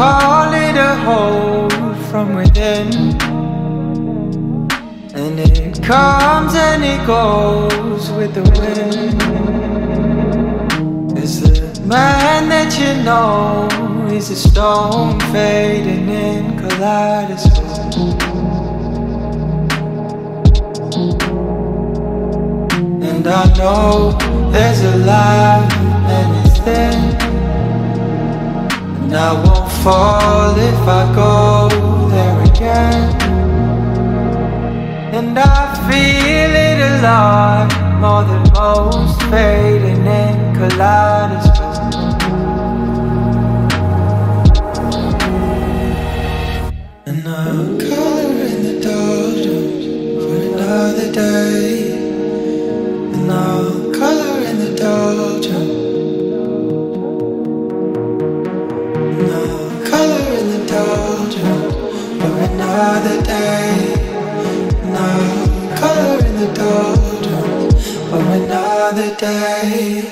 call it a hold from within. And it comes and it goes with the wind. Is the man that you know is a stone fading in kaleidoscope. And I know there's a line And I won't fall if I go there again. And I feel it a lot more than most fading in kaleidoscope. Another day. I'll color in the doldrums for another day.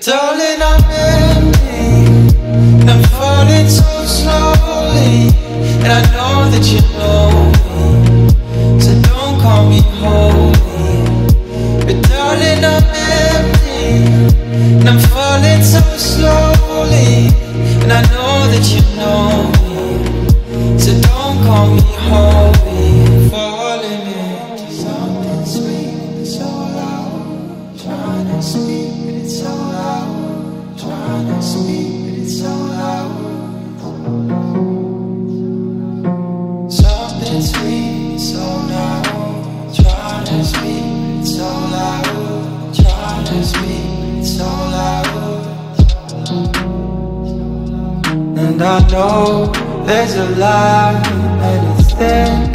Darling, I'm empty. And I know there's a light line and.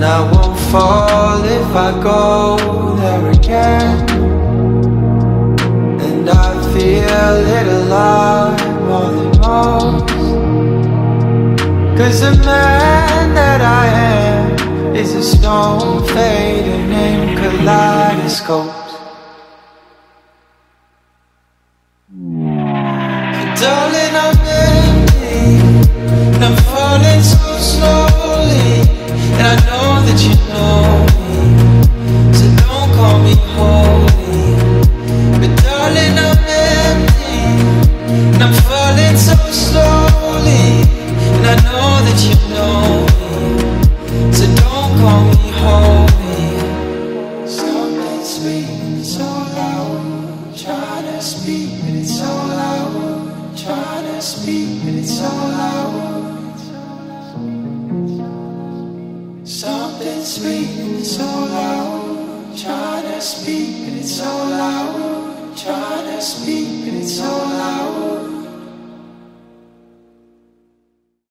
I won't fall if I go there again. And I feel it a lot more than most. Cause the man that I am is a stone fading in kaleidoscopes. Speak, but it's so Sweet and so loud. Trying to speak, it's so loud. Trying to speak, it's so loud.